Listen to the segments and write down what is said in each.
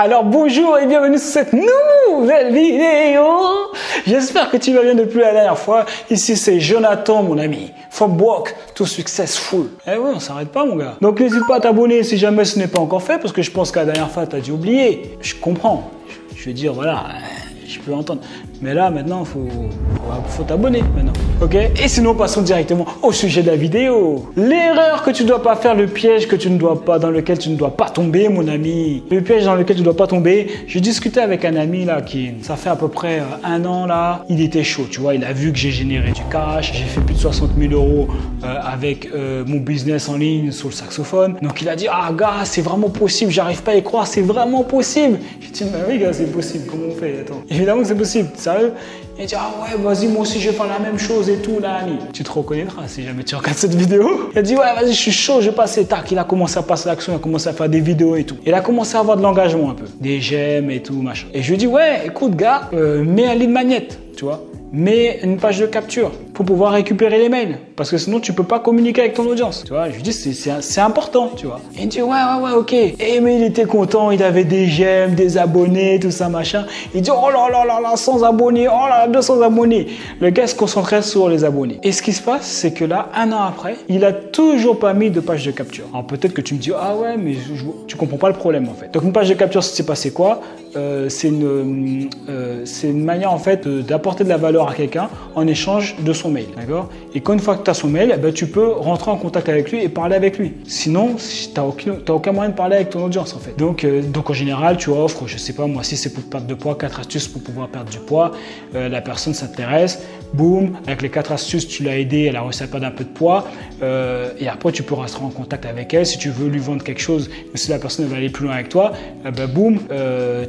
Alors bonjour et bienvenue sur cette nouvelle vidéo. J'espère que tu vas bien depuis la dernière fois. Ici c'est Jonathan mon ami. From work to successful. Eh ouais, on s'arrête pas mon gars. Donc n'hésite pas à t'abonner si jamais ce n'est pas encore fait parce que je pense qu'à la dernière fois tu as dû oublier. Je comprends. Je veux dire voilà, je peux entendre. Mais là, maintenant, faut, faut t'abonner maintenant. Ok? Et sinon, passons directement au sujet de la vidéo. L'erreur que tu ne dois pas faire, le piège que tu ne dois pas, dans lequel tu ne dois pas tomber, mon ami. Le piège dans lequel tu ne dois pas tomber. J'ai discuté avec un ami là qui, ça fait à peu près euh, un an là, il était chaud, tu vois. Il a vu que j'ai généré du cash, j'ai fait plus de 60 000 euros euh, avec euh, mon business en ligne sur le saxophone. Donc il a dit, ah gars, c'est vraiment possible, j'arrive pas à y croire, c'est vraiment possible. J'ai dit, bah oui gars, c'est possible, comment on fait? Attends. Évidemment que c'est possible sérieux Et dit, ah ouais, vas-y, moi aussi je vais faire la même chose et tout, là, Tu te reconnaîtras si jamais tu regardes cette vidéo. Il a dit, ouais, vas-y, je suis chaud, je vais passer. Tac, il a commencé à passer l'action, il a commencé à faire des vidéos et tout. Il a commencé à avoir de l'engagement un peu, des j'aime et tout, machin. Et je lui dit, ouais, écoute, gars, euh, mets un lit magnète, tu vois mais une page de capture pouvoir récupérer les mails. Parce que sinon, tu peux pas communiquer avec ton audience. Tu vois, je dis, c'est important, tu vois. Et il dit, ouais, ouais, ouais, ok. Et mais il était content, il avait des j'aime, des abonnés, tout ça, machin. Il dit, oh là là là là, 100 abonnés, oh là là, 200 abonnés. Le gars se concentrait sur les abonnés. Et ce qui se passe, c'est que là, un an après, il a toujours pas mis de page de capture. Alors peut-être que tu me dis, ah ouais, mais tu comprends pas le problème en fait. Donc une page de capture, c'est passé quoi? Euh, C'est une, euh, une manière en fait d'apporter de la valeur à quelqu'un en échange de son mail. D'accord? Et quand une fois que tu as son mail, eh ben, tu peux rentrer en contact avec lui et parler avec lui. Sinon, tu n'as aucun, moyen de parler avec ton audience en fait. Donc, euh, donc en général, tu offres, je sais pas moi, si c'est pour perdre de poids, quatre astuces pour pouvoir perdre du poids. Euh, la personne s'intéresse, boum, avec les quatre astuces, tu l'as aidé, elle a réussi à perdre un peu de poids. Euh, et après, tu peux rentrer en contact avec elle. Si tu veux lui vendre quelque chose, mais si la personne va aller plus loin avec toi, eh ben, boum,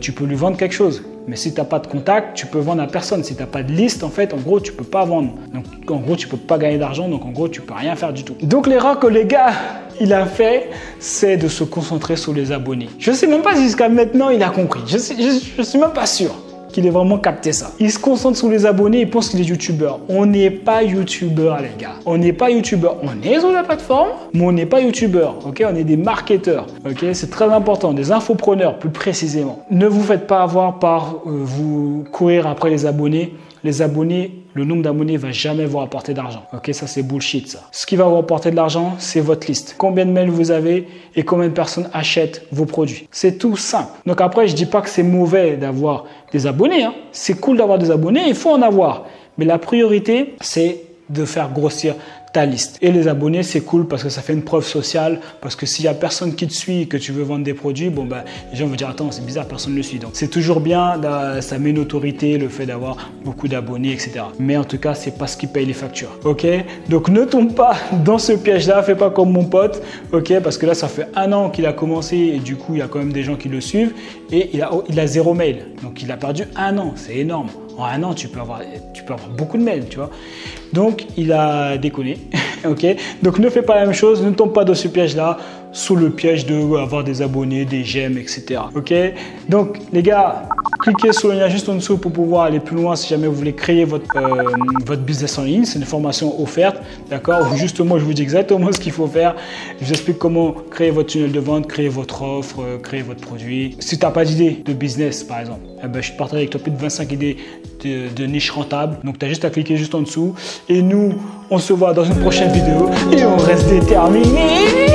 tu peux lui vendre quelque chose. Mais si tu n'as pas de contact, tu peux vendre à personne. Si tu pas de liste, en fait, en gros, tu peux pas vendre. Donc, en gros, tu peux pas gagner d'argent. Donc, en gros, tu peux rien faire du tout. Donc, l'erreur que les gars, il a fait, c'est de se concentrer sur les abonnés. Je sais même pas si jusqu'à maintenant, il a compris. Je ne suis même pas sûr qu'il ait vraiment capté ça. Il se concentre sur les abonnés, il pense qu'il est youtubeur. On n'est pas youtubeur, les gars. On n'est pas youtubeur. On est sur la plateforme, mais on n'est pas youtubeur. Ok, on est des marketeurs. Ok, c'est très important, des infopreneurs plus précisément. Ne vous faites pas avoir par euh, vous courir après les abonnés les abonnés, le nombre d'abonnés va jamais vous rapporter d'argent. Ok, ça c'est bullshit ça. Ce qui va vous rapporter de l'argent, c'est votre liste. Combien de mails vous avez et combien de personnes achètent vos produits. C'est tout simple. Donc après, je dis pas que c'est mauvais d'avoir des Hein. C'est cool d'avoir des abonnés, il faut en avoir. Mais la priorité, c'est de faire grossir ta liste. Et les abonnés, c'est cool parce que ça fait une preuve sociale, parce que s'il y a personne qui te suit et que tu veux vendre des produits, bon ben les gens vont dire attends c'est bizarre, personne ne le suit. Donc c'est toujours bien, ça met une autorité, le fait d'avoir beaucoup d'abonnés, etc. Mais en tout cas, c'est pas ce qui paye les factures. Ok? Donc ne tombe pas dans ce piège-là, fais pas comme mon pote, ok? Parce que là, ça fait un an qu'il a commencé et du coup, il y a quand même des gens qui le suivent et il a, il a zéro mail. Donc il a perdu un an, c'est énorme. En un an, tu peux avoir, tu peux avoir beaucoup de mails, tu vois. Donc, il a déconné. ok Donc, ne fais pas la même chose, ne tombe pas dans ce piège-là, sous le piège de avoir des abonnés, des j'aime, etc. Ok? Donc, les gars, cliquez sur le lien juste en dessous pour pouvoir aller plus loin si jamais vous voulez créer votre, euh, votre business en ligne. C'est une formation offerte, d'accord? Justement, je vous dis exactement ce qu'il faut faire. Je vous explique comment créer votre tunnel de vente, créer votre offre, euh, créer votre produit. Si tu n'as pas d'idée de business, par exemple, eh ben, je partage avec toi plus de 25 idées de, de niche rentable. Donc, tu as juste à cliquer juste en dessous. Et nous, on se voit dans une prochaine vidéo et on reste déterminés.